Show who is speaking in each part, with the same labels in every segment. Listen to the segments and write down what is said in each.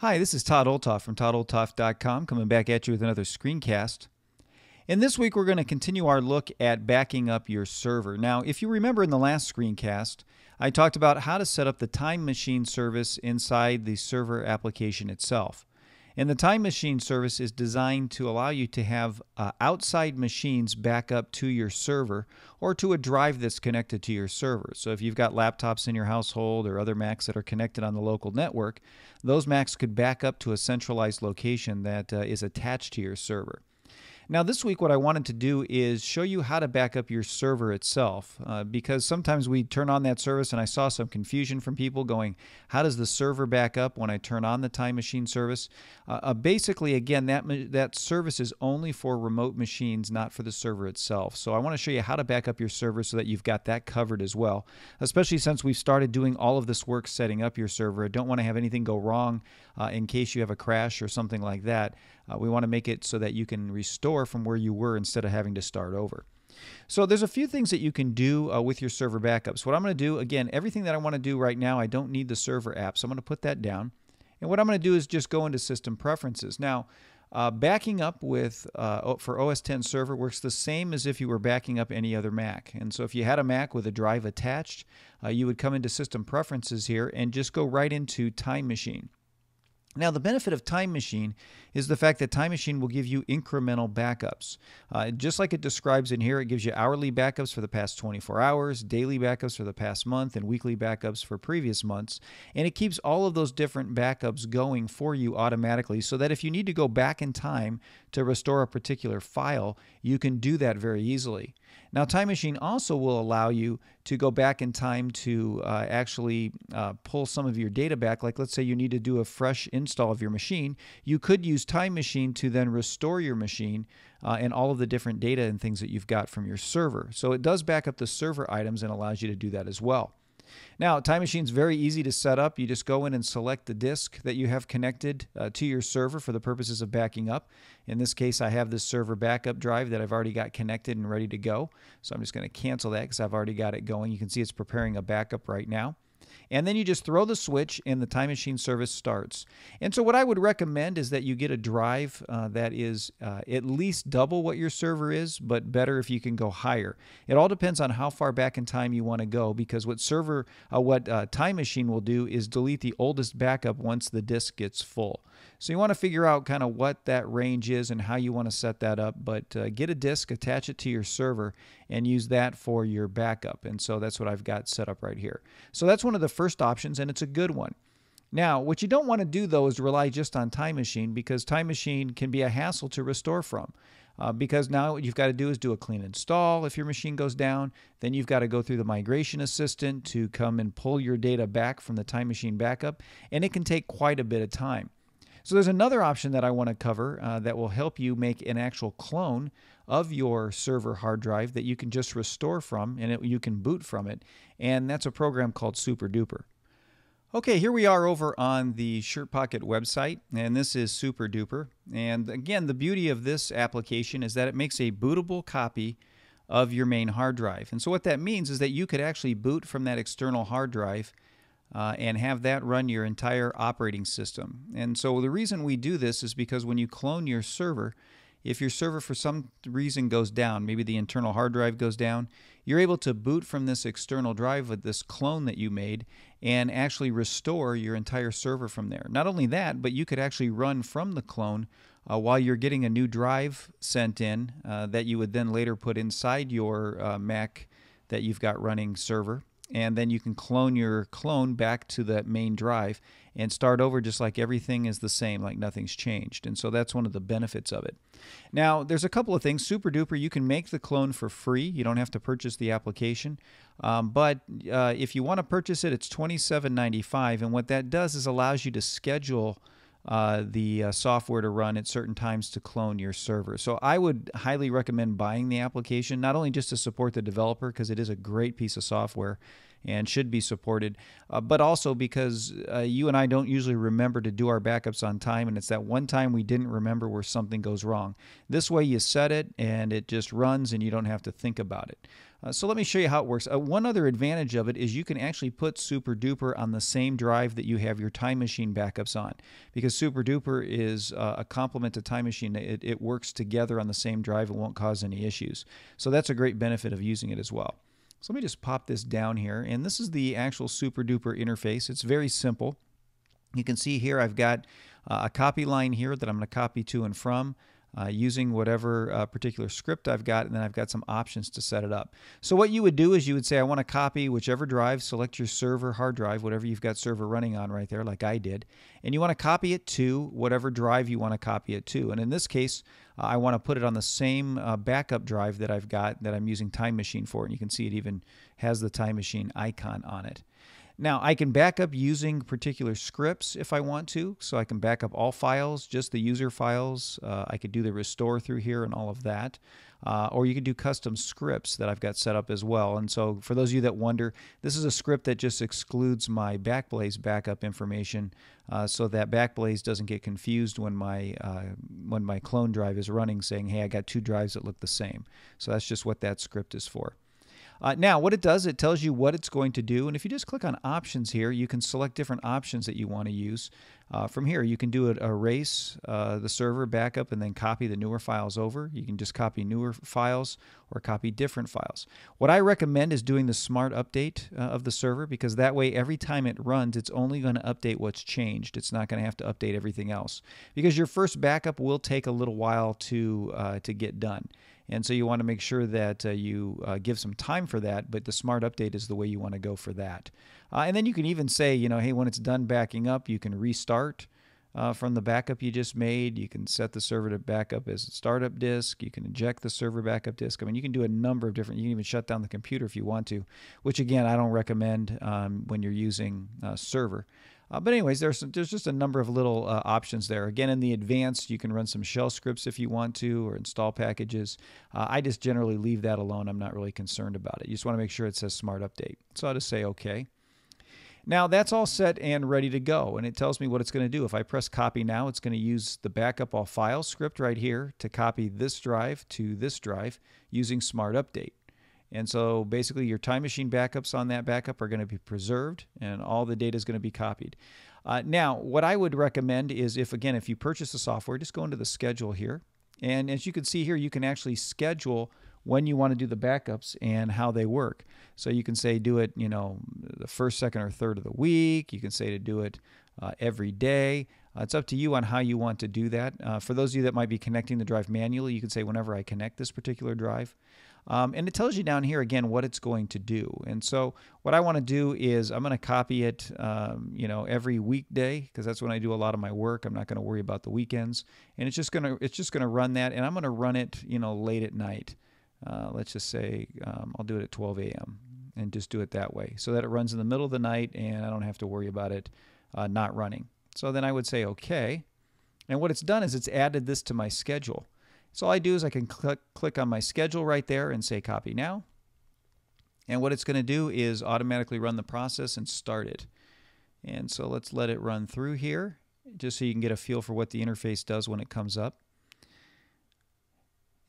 Speaker 1: Hi, this is Todd Olthoff from ToddOlthoff.com coming back at you with another screencast. And this week we're going to continue our look at backing up your server. Now, if you remember in the last screencast, I talked about how to set up the Time Machine service inside the server application itself. And the Time Machine service is designed to allow you to have uh, outside machines back up to your server or to a drive that's connected to your server. So if you've got laptops in your household or other Macs that are connected on the local network, those Macs could back up to a centralized location that uh, is attached to your server. Now, this week, what I wanted to do is show you how to back up your server itself uh, because sometimes we turn on that service and I saw some confusion from people going, How does the server back up when I turn on the Time Machine service? Uh, uh, basically, again, that, that service is only for remote machines, not for the server itself. So, I want to show you how to back up your server so that you've got that covered as well, especially since we've started doing all of this work setting up your server. I don't want to have anything go wrong uh, in case you have a crash or something like that. Uh, we want to make it so that you can restore from where you were instead of having to start over. So there's a few things that you can do uh, with your server backups. What I'm going to do, again, everything that I want to do right now, I don't need the server app, so I'm going to put that down. And what I'm going to do is just go into System Preferences. Now, uh, backing up with uh, for OS 10 server works the same as if you were backing up any other Mac. And so if you had a Mac with a drive attached, uh, you would come into System Preferences here and just go right into Time Machine. Now, the benefit of Time Machine is the fact that Time Machine will give you incremental backups. Uh, just like it describes in here, it gives you hourly backups for the past 24 hours, daily backups for the past month, and weekly backups for previous months. And it keeps all of those different backups going for you automatically so that if you need to go back in time to restore a particular file, you can do that very easily. Now, Time Machine also will allow you to go back in time to uh, actually uh, pull some of your data back. Like, let's say you need to do a fresh install of your machine. You could use Time Machine to then restore your machine uh, and all of the different data and things that you've got from your server. So it does back up the server items and allows you to do that as well. Now, Time Machine is very easy to set up. You just go in and select the disk that you have connected uh, to your server for the purposes of backing up. In this case, I have this server backup drive that I've already got connected and ready to go. So I'm just going to cancel that because I've already got it going. You can see it's preparing a backup right now and then you just throw the switch and the time machine service starts. And so what I would recommend is that you get a drive uh, that is uh, at least double what your server is, but better if you can go higher. It all depends on how far back in time you want to go because what server, uh, what uh, time machine will do is delete the oldest backup once the disk gets full. So you want to figure out kind of what that range is and how you want to set that up. But uh, get a disk, attach it to your server, and use that for your backup. And so that's what I've got set up right here. So that's one of the first options, and it's a good one. Now, what you don't want to do though is rely just on Time Machine because Time Machine can be a hassle to restore from. Uh, because now what you've got to do is do a clean install if your machine goes down. Then you've got to go through the migration assistant to come and pull your data back from the Time Machine backup, and it can take quite a bit of time. So there's another option that I want to cover uh, that will help you make an actual clone of your server hard drive that you can just restore from and it, you can boot from it. And that's a program called SuperDuper. Okay, here we are over on the Shirt-Pocket website, and this is SuperDuper. And again, the beauty of this application is that it makes a bootable copy of your main hard drive. And so what that means is that you could actually boot from that external hard drive uh, and have that run your entire operating system. And so the reason we do this is because when you clone your server, if your server for some reason goes down, maybe the internal hard drive goes down, you're able to boot from this external drive with this clone that you made and actually restore your entire server from there. Not only that, but you could actually run from the clone uh, while you're getting a new drive sent in uh, that you would then later put inside your uh, Mac that you've got running server and then you can clone your clone back to that main drive and start over just like everything is the same, like nothing's changed. And so that's one of the benefits of it. Now, there's a couple of things. Super Duper, you can make the clone for free. You don't have to purchase the application. Um, but uh, if you want to purchase it, it's $27.95. And what that does is allows you to schedule uh, the uh, software to run at certain times to clone your server. So I would highly recommend buying the application, not only just to support the developer, because it is a great piece of software, and should be supported, uh, but also because uh, you and I don't usually remember to do our backups on time, and it's that one time we didn't remember where something goes wrong. This way, you set it and it just runs, and you don't have to think about it. Uh, so let me show you how it works. Uh, one other advantage of it is you can actually put Super Duper on the same drive that you have your Time Machine backups on, because Super Duper is uh, a complement to Time Machine. It, it works together on the same drive. It won't cause any issues. So that's a great benefit of using it as well. So let me just pop this down here. And this is the actual Super Duper interface. It's very simple. You can see here I've got uh, a copy line here that I'm going to copy to and from uh, using whatever uh, particular script I've got, and then I've got some options to set it up. So what you would do is you would say, I want to copy whichever drive, select your server hard drive, whatever you've got server running on right there, like I did, and you want to copy it to whatever drive you want to copy it to. And in this case, I want to put it on the same uh, backup drive that I've got that I'm using Time Machine for, and you can see it even has the Time Machine icon on it. Now, I can back up using particular scripts if I want to. So I can back up all files, just the user files. Uh, I could do the restore through here and all of that. Uh, or you can do custom scripts that I've got set up as well. And so for those of you that wonder, this is a script that just excludes my Backblaze backup information uh, so that Backblaze doesn't get confused when my, uh, when my clone drive is running saying, hey, I got two drives that look the same. So that's just what that script is for. Uh, now, what it does, it tells you what it's going to do. And if you just click on options here, you can select different options that you want to use. Uh, from here, you can do it erase uh, the server backup and then copy the newer files over. You can just copy newer files or copy different files. What I recommend is doing the smart update uh, of the server because that way every time it runs, it's only going to update what's changed. It's not going to have to update everything else because your first backup will take a little while to, uh, to get done. And so you want to make sure that uh, you uh, give some time for that, but the smart update is the way you want to go for that. Uh, and then you can even say, you know, hey, when it's done backing up, you can restart uh, from the backup you just made. You can set the server to backup as a startup disk. You can inject the server backup disk. I mean, you can do a number of different, you can even shut down the computer if you want to, which again, I don't recommend um, when you're using uh, server. Uh, but anyways, there's there's just a number of little uh, options there. Again, in the advanced, you can run some shell scripts if you want to, or install packages. Uh, I just generally leave that alone. I'm not really concerned about it. You just want to make sure it says Smart Update. So I'll just say OK. Now that's all set and ready to go, and it tells me what it's going to do. If I press copy now, it's going to use the backup all files script right here to copy this drive to this drive using Smart Update. And so basically your time machine backups on that backup are going to be preserved and all the data is going to be copied. Uh, now, what I would recommend is if, again, if you purchase the software, just go into the schedule here. And as you can see here, you can actually schedule when you want to do the backups and how they work. So you can say do it, you know, the first, second, or third of the week. You can say to do it uh, every day. Uh, it's up to you on how you want to do that. Uh, for those of you that might be connecting the drive manually, you can say whenever I connect this particular drive. Um, and it tells you down here again what it's going to do. And so what I want to do is I'm going to copy it, um, you know, every weekday because that's when I do a lot of my work. I'm not going to worry about the weekends, and it's just gonna it's just gonna run that, and I'm going to run it, you know, late at night. Uh, let's just say um, I'll do it at 12 a.m. and just do it that way so that it runs in the middle of the night and I don't have to worry about it uh, not running. So then I would say okay. And what it's done is it's added this to my schedule. So all I do is I can click, click on my schedule right there and say copy now. And what it's going to do is automatically run the process and start it. And so let's let it run through here just so you can get a feel for what the interface does when it comes up.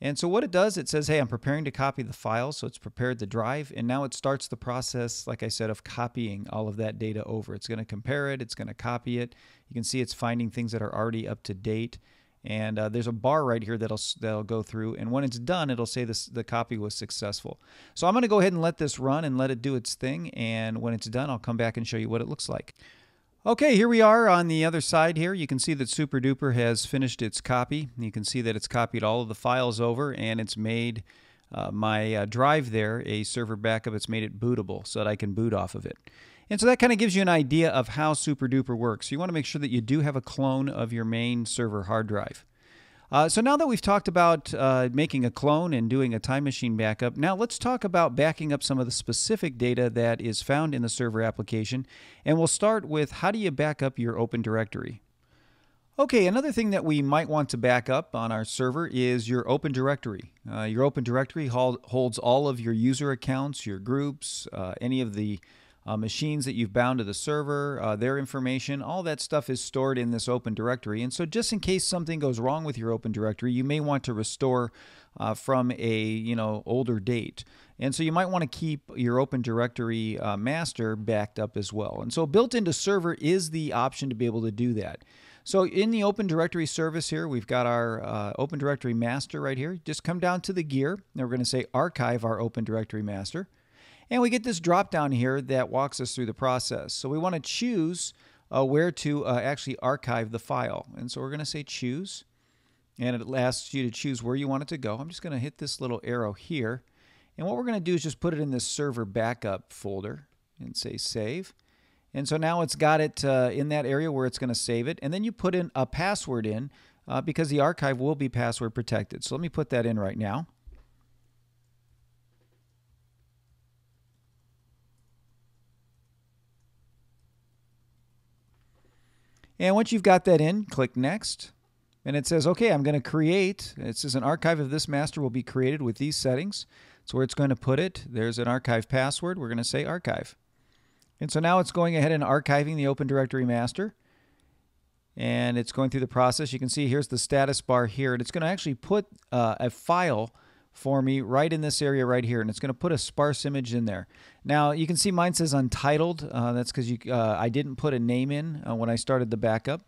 Speaker 1: And so what it does, it says, hey, I'm preparing to copy the file. So it's prepared the drive. And now it starts the process, like I said, of copying all of that data over. It's going to compare it. It's going to copy it. You can see it's finding things that are already up to date. And uh, there's a bar right here that'll that'll go through, and when it's done, it'll say this the copy was successful. So I'm going to go ahead and let this run and let it do its thing. And when it's done, I'll come back and show you what it looks like. Okay, here we are on the other side here. You can see that Super Duper has finished its copy. You can see that it's copied all of the files over and it's made uh, my uh, drive there a server backup. It's made it bootable so that I can boot off of it. And so that kind of gives you an idea of how Super Duper works. So you want to make sure that you do have a clone of your main server hard drive. Uh, so now that we've talked about uh, making a clone and doing a time machine backup, now let's talk about backing up some of the specific data that is found in the server application. And we'll start with how do you back up your Open Directory? Okay, another thing that we might want to back up on our server is your Open Directory. Uh, your Open Directory hold, holds all of your user accounts, your groups, uh, any of the uh, machines that you've bound to the server, uh, their information, all that stuff is stored in this Open Directory. And so, just in case something goes wrong with your Open Directory, you may want to restore uh, from a you know older date. And so, you might want to keep your Open Directory uh, master backed up as well. And so, built into Server is the option to be able to do that. So in the Open Directory service here, we've got our uh, Open Directory master right here. Just come down to the gear. and we're going to say archive our Open Directory master. And we get this drop down here that walks us through the process. So we want to choose uh, where to uh, actually archive the file. And so we're going to say choose. And it asks you to choose where you want it to go. I'm just going to hit this little arrow here. And what we're going to do is just put it in this server backup folder and say save. And so now it's got it uh, in that area where it's going to save it. And then you put in a password in uh, because the archive will be password protected. So let me put that in right now. And once you've got that in, click Next. And it says, okay, I'm going to create, it says an archive of this master will be created with these settings. So where it's going to put it, there's an archive password. We're going to say archive. And so now it's going ahead and archiving the Open Directory master. And it's going through the process. You can see here's the status bar here. And it's going to actually put uh, a file for me right in this area right here. And it's going to put a sparse image in there. Now you can see mine says untitled. Uh, that's because uh, I didn't put a name in uh, when I started the backup.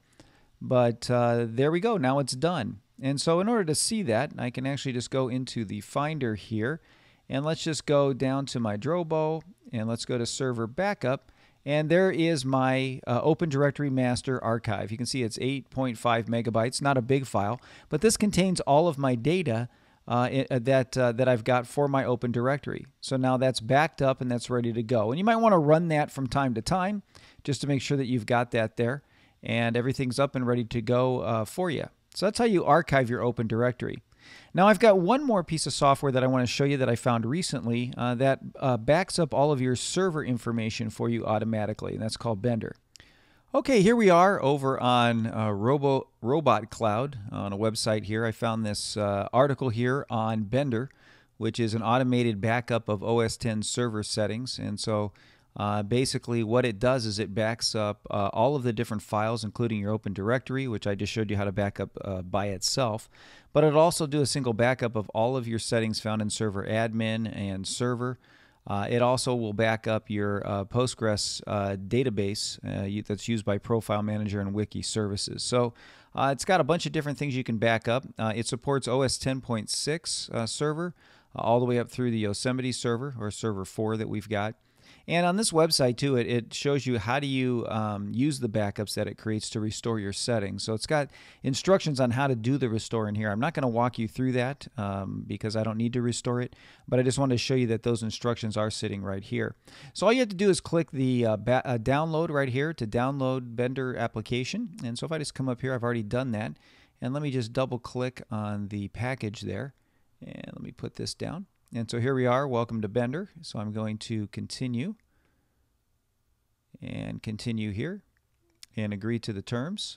Speaker 1: But uh, there we go. Now it's done. And so in order to see that, I can actually just go into the Finder here. And let's just go down to my Drobo and let's go to Server Backup. And there is my uh, Open Directory Master archive. You can see it's 8.5 megabytes, not a big file, but this contains all of my data uh, uh, that uh, that I've got for my Open Directory. So now that's backed up and that's ready to go. And you might want to run that from time to time just to make sure that you've got that there and everything's up and ready to go uh, for you. So that's how you archive your Open Directory. Now I've got one more piece of software that I want to show you that I found recently uh, that uh, backs up all of your server information for you automatically, and that's called Bender. Okay, here we are over on uh, Robo Robot Cloud on a website here. I found this uh, article here on Bender, which is an automated backup of OS 10 server settings. And so uh, basically, what it does is it backs up uh, all of the different files, including your Open Directory, which I just showed you how to back up uh, by itself. But it'll also do a single backup of all of your settings found in server admin and server. Uh, it also will back up your uh, Postgres uh, database uh, that's used by Profile Manager and Wiki services. So uh, it's got a bunch of different things you can back up. Uh, it supports OS 10.6 server all the way up through the Yosemite server or server 4 that we've got. And on this website too, it, it shows you how do you um, use the backups that it creates to restore your settings. So it's got instructions on how to do the restore in here. I'm not going to walk you through that um, because I don't need to restore it, but I just wanted to show you that those instructions are sitting right here. So all you have to do is click the uh, uh, download right here to download Bender application. And so if I just come up here, I've already done that. And let me just double click on the package there. And let me put this down. And so here we are, welcome to Bender. So I'm going to continue and continue here and agree to the terms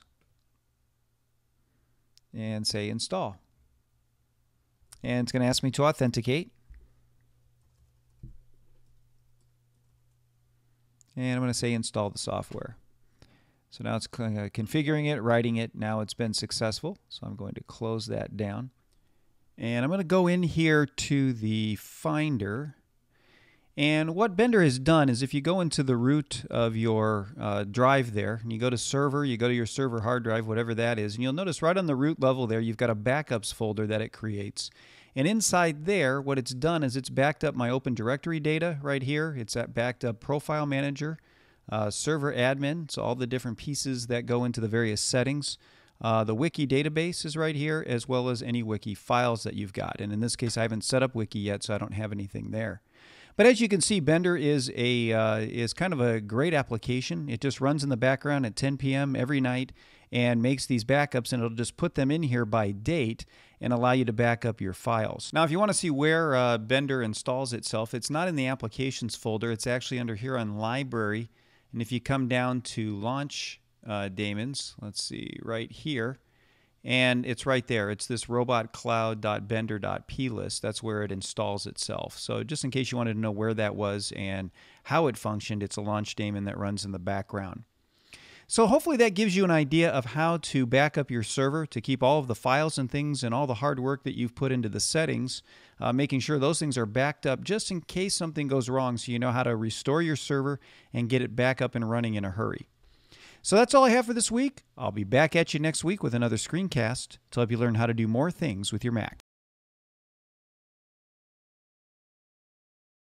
Speaker 1: and say install. And it's going to ask me to authenticate. And I'm going to say install the software. So now it's uh, configuring it, writing it. Now it's been successful. So I'm going to close that down. And I'm going to go in here to the Finder. And what Bender has done is if you go into the root of your uh, drive there, and you go to server, you go to your server hard drive, whatever that is, and you'll notice right on the root level there, you've got a backups folder that it creates. And inside there, what it's done is it's backed up my Open Directory data right here. It's at backed up Profile Manager, uh, Server Admin, so all the different pieces that go into the various settings. Uh, the wiki database is right here, as well as any wiki files that you've got. And in this case, I haven't set up wiki yet, so I don't have anything there. But as you can see, Bender is a uh, is kind of a great application. It just runs in the background at 10 p.m. every night and makes these backups, and it'll just put them in here by date and allow you to back up your files. Now, if you want to see where uh, Bender installs itself, it's not in the Applications folder. It's actually under here on Library. And if you come down to Launch uh, daemons. Let's see, right here. and it's right there. It's this robotcloud.bender.plist. That's where it installs itself. So just in case you wanted to know where that was and how it functioned, it's a launch daemon that runs in the background. So hopefully that gives you an idea of how to back up your server to keep all of the files and things and all the hard work that you've put into the settings, uh, making sure those things are backed up just in case something goes wrong so you know how to restore your server and get it back up and running in a hurry. So that's all I have for this week. I'll be back at you next week with another screencast to help you learn how to do more things with your Mac.